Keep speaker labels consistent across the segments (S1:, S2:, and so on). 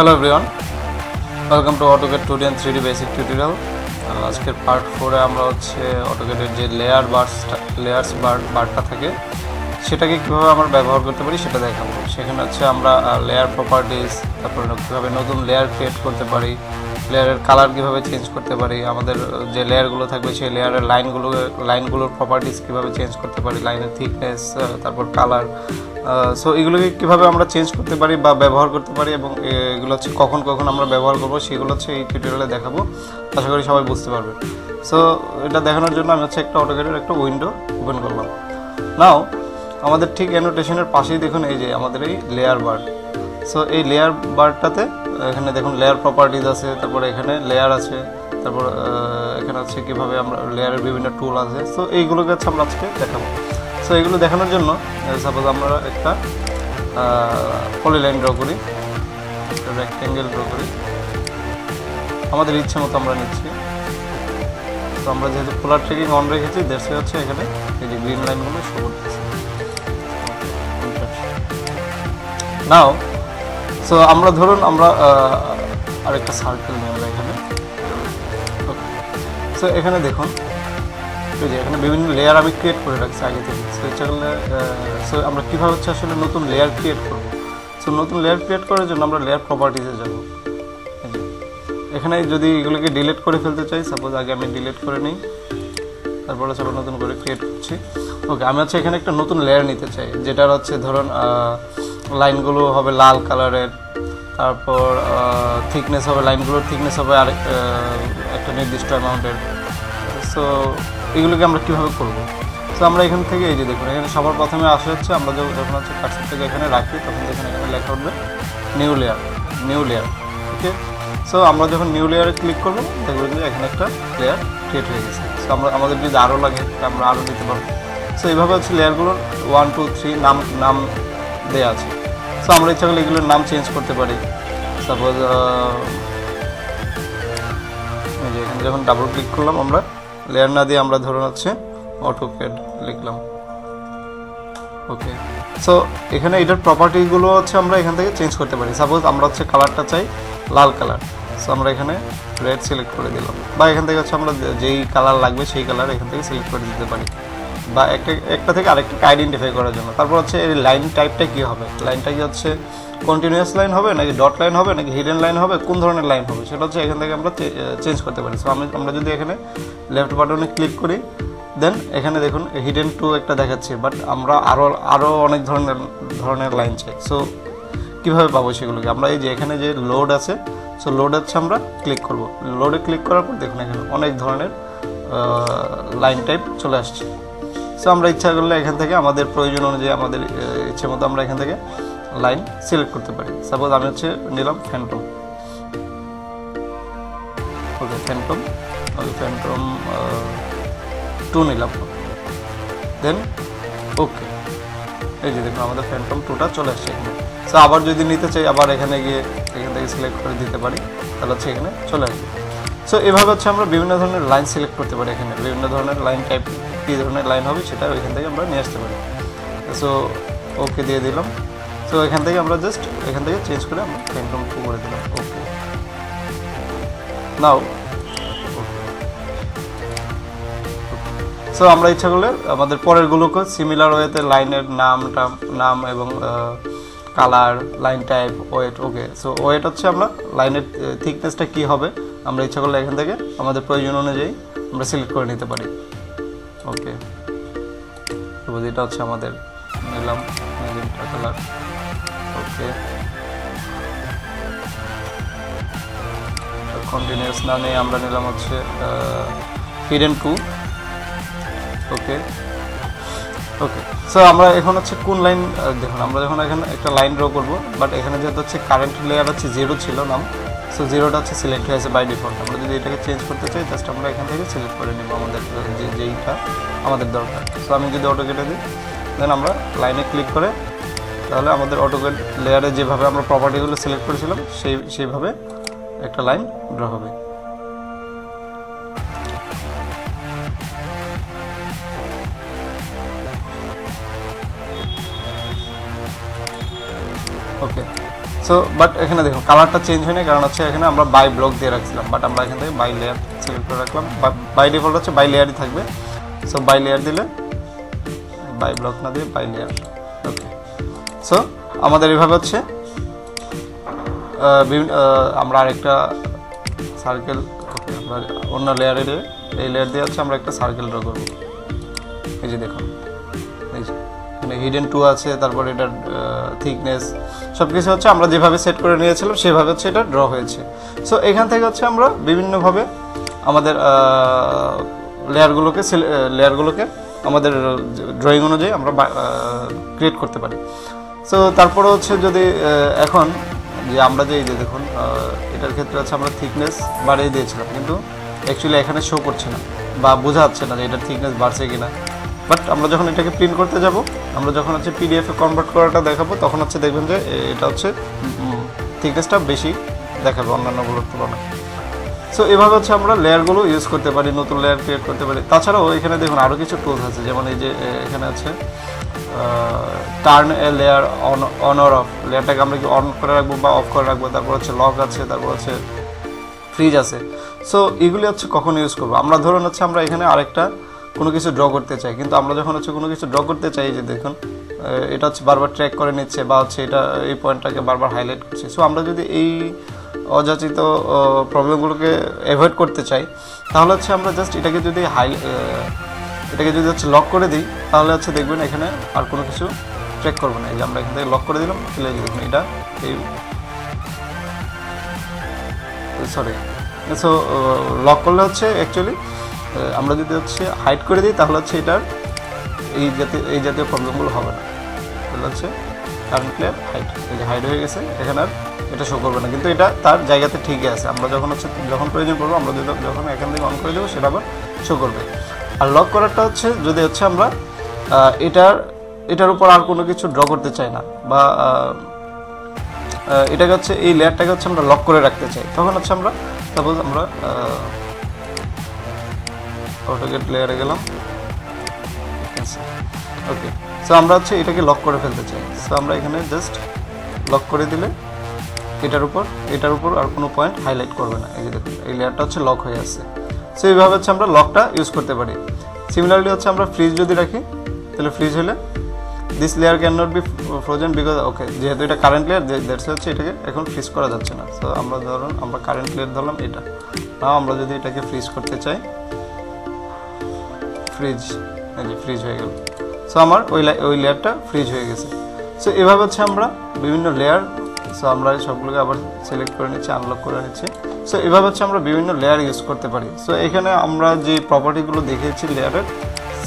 S1: Hello everyone welcome to AutoCAD two D and three D basic tutorial আজকের part ফোরে আমরা হচ্ছে অটোকেটের যে লেয়ার বার্সটা লেয়ার্স বার বারটা থাকে, সেটাকে কীভাবে আমরা ব্যবহার করতে পারি সেটা দেখাবো। সেখানে হচ্ছে আমরা লেয়ার প্রপার্টিস তারপরে কীভাবে নতুন লেয়ার ক্রিয়েট করতে পারি লেয়ারের কালার কীভাবে চেঞ্জ করতে পারি, আমাদের যে লেয়ারগুলো থাকবে সেই লেয়ারের লাইনগুলো লাইনগুলোর প্রপার্টিস কীভাবে চেঞ্জ করতে পারি লাইনের থিকনেস তারপর কালার সো এগুলোকে কীভাবে আমরা চেঞ্জ করতে পারি বা ব্যবহার করতে পারি এবং এগুলো হচ্ছে কখন কখন আমরা ব্যবহার করব, সেগুলো হচ্ছে এই টিউটোরিয়ালে দেখাবো। আশা করি সবাই বুঝতে পারবে। সো এটা দেখানোর জন্য আমি হচ্ছে একটা অটোকেটের একটা উইন্ডো ওপেন করলাম। নাও আমাদের ঠিক অ্যানোটেশনের পাশেই দেখুন এই যে আমাদের এই লেয়ার বার সো এই লেয়ার বারটাতে এখানে দেখুন লেয়ার প্রপার্টিজ আছে, তারপরে এখানে লেয়ার আছে, তারপর এখানে হচ্ছে কীভাবে আমরা লেয়ারের বিভিন্ন টুল আছে। সো এইগুলোকে হচ্ছে আমরা আজকে দেখাবো। সো এগুলো দেখানোর জন্য সাপোজ আমরা একটা পলিলাইন ড্র করি, একটা রেক্টেঙ্গেল ড্র করি। আমাদের ইচ্ছে মতো আমরা নিচ্ছি। তো আমরা যেহেতু পোলার ট্রেকিং অন রেখেছি দেশে হচ্ছে এখানে এই যে গ্রিন লাইনগুলো শো নাও সো আমরা ধরুন, আমরা আরেকটা সার্কেল নিয়ে আমরা এখানে। সো এখানে দেখুন যে এখানে বিভিন্ন লেয়ার আমি ক্রিয়েট করে রাখছি আগে থেকে। সো করলে সো আমরা কীভাবে হচ্ছে আসলে নতুন লেয়ার ক্রিয়েট করব? সো নতুন লেয়ার ক্রিয়েট করার জন্য আমরা লেয়ার প্রপার্টিসে যাব। এখানে যদি এগুলোকে ডিলিট করে ফেলতে চাই সাপোজ আগে আমি ডিলিট করে নিই, তারপরে হচ্ছে নতুন করে ক্রিয়েট করছি। ওকে আমি হচ্ছে এখানে একটা নতুন লেয়ার নিতে চাই, যেটার হচ্ছে ধরুন লাইনগুলো হবে লাল কালারের, তারপর থিকনেস হবে, লাইনগুলোর থিকনেস হবে আর একটা নির্দিষ্ট অ্যামাউন্টের সো এগুলোকে আমরা কীভাবে করব? সো আমরা এখান থেকে এই যে দেখুন, এখানে সবার প্রথমে আসে হচ্ছে, আমরা যখন হচ্ছে কাটসেট থেকে এখানে রাখি, তখন দেখুন এখানে লেখা উঠবে new layer new layer okay so আমরা যখন নিউ লেয়ারে ক্লিক করব, দেখব যে এখানে একটা লেয়ার ক্রিয়েট হয়ে গেছে। সো আমরা, আমাদের যদি আরও লাগে আমরা আরও দিতে পারব। সো এইভাবে হচ্ছে লেয়ারগুলোর ওয়ান টু থ্রি নাম নাম দেওয়া আছে। সো আমরা ইচ্ছা করলে এগুলোর নাম চেঞ্জ করতে পারি। সাপোজ এখানে যখন ডাবল ক্লিক করলাম আমরা লেয়ার না দিয়ে আমরা ধরুন হচ্ছে অটোকেড লিখলাম। ওকে সো এখানে এটার প্রপার্টিগুলো হচ্ছে আমরা এখান থেকে চেঞ্জ করতে পারি। সাপোজ আমরা হচ্ছে কালারটা চাই লাল কালার সো আমরা এখানে রেড সিলেক্ট করে দিলাম। বা এখান থেকে হচ্ছে আমরা যেই কালার লাগবে সেই কালার এখান থেকে সিলেক্ট করে দিতে পারি। বা একটা একটা থেকে আরেকটাকে আইডেন্টিফাই করার জন্য। তারপর হচ্ছে এই লাইন টাইপটা কী হবে? লাইনটা কি হচ্ছে কন্টিনিউয়াস লাইন হবে, নাকি ডট লাইন হবে, নাকি হিডেন লাইন হবে, কোন ধরনের লাইন হবে? সেটা হচ্ছে এখান থেকে আমরা চেঞ্জ করতে পারি। সো আমি, আমরা যদি এখানে লেফট বাটনে ক্লিক করি দেন এখানে দেখুন হিডেন টু একটা দেখাচ্ছে বাট আমরা আরও আরও অনেক ধরনের ধরনের লাইন চাই সো কীভাবে পাবো সেগুলোকে? আমরা এই যে এখানে যে লোড আছে সো লোড হচ্ছে আমরা ক্লিক করব। লোডে ক্লিক করার পর দেখুন এখানে অনেক ধরনের লাইন টাইপ চলে আসছে। সো আমরা ইচ্ছা করলে এখান থেকে আমাদের প্রয়োজন অনুযায়ী আমাদের ইচ্ছে মতো আমরা এখান থেকে লাইন সিলেক্ট করতে পারি। সাপোজ আমি হচ্ছে নিলাম phantom okay phantom okay phantom two নিলাম। দেন ওকে এই যে দেখুন, আমাদের ফ্যান্টম টুটা চলে আসছে এখানে। সো আবার যদি নিতে চাই, আবার এখানে গিয়ে এখান থেকে সিলেক্ট করে দিতে পারি, তাহলে হচ্ছে এখানে চলে আসবে। সো এভাবে হচ্ছে আমরা বিভিন্ন ধরনের লাইন সিলেক্ট করতে পারি এখানে। বিভিন্ন ধরনের লাইন টাইপ কী ধরনের লাইন হবে সেটা ওইখান থেকে আমরা নিয়ে আসতে পারি। সো ওকে দিয়ে দিলাম। সো এখান থেকে আমরা জাস্ট এখান থেকে চেঞ্জ করে আমরা করে দিলাম। ওকে নাও সো আমরা ইচ্ছা করলে আমাদের পরেরগুলোকে সিমিলার ওয়েতে লাইনের নামটা নাম এবং colour line type weight okay so weight হচ্ছে আমরা লাইনের থিকনেসটা কী হবে? আমরা ইচ্ছা করলে এখান থেকে আমাদের প্রয়োজন অনুযায়ী আমরা সিলেক্ট করে নিতে পারি। ওকে এটা হচ্ছে আমাদের নিলাম কালার ওকে কন্টিনিউস না নিয়ে আমরা নিলাম হচ্ছে hidden two okay okay so আমরা এখন হচ্ছে কোন লাইন দেখুন, আমরা যখন এখানে একটা লাইন ড্র করব বাট এখানে যেহেতু হচ্ছে কারেন্ট লেয়ার হচ্ছে জিরো ছিল নাম সো জিরোটা হচ্ছে সিলেক্ট হয়েছে বাই ডিফল্ট আমরা যদি এটাকে চেঞ্জ করতে চাই জাস্ট আমরা এখান থেকে সিলেক্ট করে নেব আমাদের, যে, যেইটা আমাদের দরকার। সো আমি যদি অটো কেটে দিই দেন আমরা লাইনে ক্লিক করে, তাহলে আমাদের অটোকেট লেয়ারে যেভাবে আমরা প্রপার্টিগুলো সিলেক্ট করেছিলাম, সেই, সেইভাবে একটা লাইন ড্র হবে। সো বাট এখানে দেখুন কালারটা চেঞ্জ হয়নি, কারণ হচ্ছে এখানে আমরা বাই ব্লক দিয়ে রাখছিলাম বাট আমরা এখান থেকে বাই লেয়ার সিলেক্ট করে রাখলাম। বাই ডিফল্ট হচ্ছে বাই লেয়ারই থাকবে। সো বাই লেয়ার দিলে বাই ব্লক না দিয়ে বাই লেয়ার ওকে সো আমাদের এভাবে হচ্ছে বিভিন্ন আমরা আরেকটা সার্কেল ওকে আমরা অন্য লেয়ারে এই লেয়ার দিয়ে হচ্ছে আমরা একটা সার্কেল ড্র করব। এই যে দেখুন। মানে হিডেন টু আছে, তারপর এটার থিকনেস সব কিছু হচ্ছে আমরা যেভাবে সেট করে নিয়েছিলাম, সেভাবে হচ্ছে এটা ড্র হয়েছে। সো এখান থেকে হচ্ছে আমরা বিভিন্নভাবে আমাদের লেয়ারগুলোকে লেয়ারগুলোকে আমাদের ড্রয়িং অনুযায়ী আমরা ক্রিয়েট করতে পারি। সো তারপরে হচ্ছে যদি এখন যে আমরা যে এই যে দেখুন এটার ক্ষেত্রে হচ্ছে আমরা থিকনেস বাড়িয়ে দিয়েছিলাম, কিন্তু অ্যাকচুয়ালি এখানে শো করছে না বা বোঝা যাচ্ছে না যে এটার থিকনেস বাড়ছে কিনা। বাট আমরা যখন এটাকে প্রিন্ট করতে যাব, আমরা যখন হচ্ছে পিডিএফে কনভার্ট করাটা দেখাবো, তখন হচ্ছে দেখবেন যে এটা হচ্ছে থিকনেসটা বেশি দেখাবে অন্যান্যগুলোর তুলনায়। সো এভাবে হচ্ছে আমরা লেয়ারগুলো ইউজ করতে পারি, নতুন লেয়ার ক্রিয়েট করতে পারি। তাছাড়াও এখানে দেখুন আরও কিছু টুলস আছে, যেমন এই যে এখানে আছে turn a layer on on or off লেয়ারটাকে আমরা কি অন করে রাখব বা অফ করে রাখব? তারপর হচ্ছে লক আছে, তারপর হচ্ছে ফ্রিজ আছে। সো এগুলি হচ্ছে কখন ইউজ করব? আমরা ধরুন হচ্ছে আমরা এখানে আরেকটা কোনো কিছু ড্র করতে চাই। কিন্তু আমরা যখন হচ্ছে কোনো কিছু ড্র করতে চাই যে দেখুন এটা হচ্ছে বারবার ট্র্যাক করে নিচ্ছে বা হচ্ছে এটা, এই পয়েন্টটাকে বারবার হাইলাইট করছে। সো আমরা যদি এই অযাচিত প্রবলেমগুলোকে অ্যাভয়েড করতে চাই, তাহলে হচ্ছে আমরা জাস্ট এটাকে যদি হাই এটাকে যদি হচ্ছে লক করে দিই, তাহলে হচ্ছে দেখবেন এখানে আর কোনো কিছু ট্র্যাক করব না। এই যে আমরা এখান থেকে লক করে দিলাম যে দেখুন এটা, এই সরি সো লক করলে হচ্ছে অ্যাকচুয়ালি আমরা যদি হচ্ছে হাইড করে দিই, তাহলে হচ্ছে এটার এই জাতীয় এই জাতীয় প্রবলেমগুলো হবে না। তাহলে হচ্ছে কারেন্ট প্লেয়ার হাইড এই যে হাইড হয়ে গেছে, এখানে আর এটা শো করবে না। কিন্তু এটা তার জায়গাতে ঠিকই আছে। আমরা যখন হচ্ছে, যখন প্রয়োজন পড়ব, আমরা যখন এখান থেকে অন করে দেবো, সেটা আবার শো করবে। আর লক করারটা হচ্ছে, যদি হচ্ছে আমরা এটার এটার উপর আর কোনো কিছু ড্র করতে চাই না, বা এটাকে হচ্ছে, এই লেয়ারটাকে হচ্ছে আমরা লক করে রাখতে চাই, তখন হচ্ছে আমরা সাপোজ আমরা অটোগেট লেয়ারে গেলাম। ওকে সো আমরা হচ্ছে এটাকে লক করে ফেলতে চাই। সো আমরা এখানে জাস্ট লক করে দিলে এটার উপর এটার উপর আর কোনো পয়েন্ট হাইলাইট করবে না। এই যে দেখুন, এই লেয়ারটা হচ্ছে লক হয়ে আছে। সো এইভাবে হচ্ছে আমরা লকটা ইউজ করতে পারি। সিমিলারলি হচ্ছে আমরা ফ্রিজ যদি রাখি, তাহলে ফ্রিজ হলে this layer can not be frozen because okay যেহেতু এটা কারেন্ট লেয়ার দ্যাটস হচ্ছে এটাকে এখন ফ্রিজ করা যাচ্ছে না। সো আমরা ধরুন, আমরা কারেন্ট লেয়ার ধরলাম এটা। নাও আমরা যদি এটাকে ফ্রিজ করতে চাই ফ্রিজ এই যে ফ্রিজ হয়ে গেল। সো আমার ওই ওই লেয়ারটা ফ্রিজ হয়ে গেছে। সো এভাবে হচ্ছে আমরা বিভিন্ন লেয়ার সো আমরা সবগুলোকে আবার সিলেক্ট করে নিচ্ছি আনলক করে নিচ্ছি। সো এভাবে হচ্ছে আমরা বিভিন্ন লেয়ার ইউজ করতে পারি। সো এখানে আমরা যে প্রপার্টিগুলো দেখিয়েছি লেয়ারের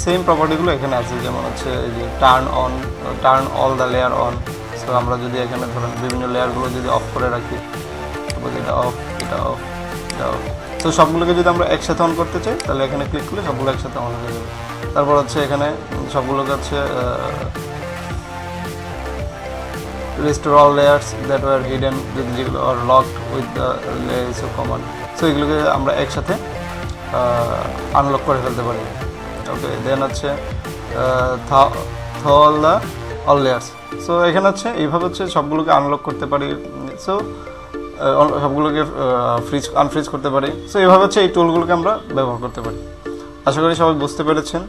S1: সেম প্রপার্টিগুলো এখানে আছে। যেমন হচ্ছে যে turn on turn all the layer on so আমরা যদি এখানে ধরেন বিভিন্ন লেয়ারগুলো যদি অফ করে রাখি এটা অফ এটা অফ এটা অফ তো সবগুলোকে যদি আমরা একসাথে অন করতে চাই, তাহলে এখানে ক্লিক করলে সবগুলো একসাথে অন হয়ে যাবে। তারপর হচ্ছে এখানে সবগুলোকে হচ্ছে restore all layers that were hidden যদি যেগুলো আর locked with the layers of common so এগুলোকে আমরা একসাথে আনলক করে ফেলতে পারি। ওকে দেন হচ্ছে all the all layers so এখানে হচ্ছে, এইভাবে হচ্ছে সবগুলোকে আনলক করতে পারি। সো সবগুলোকে ফ্রিজ আনফ্রিজ করতে পারি। সো এভাবে হচ্ছে এই টুলগুলোকে আমরা ব্যবহার করতে পারি। আশা করি সবাই বুঝতে পেরেছেন।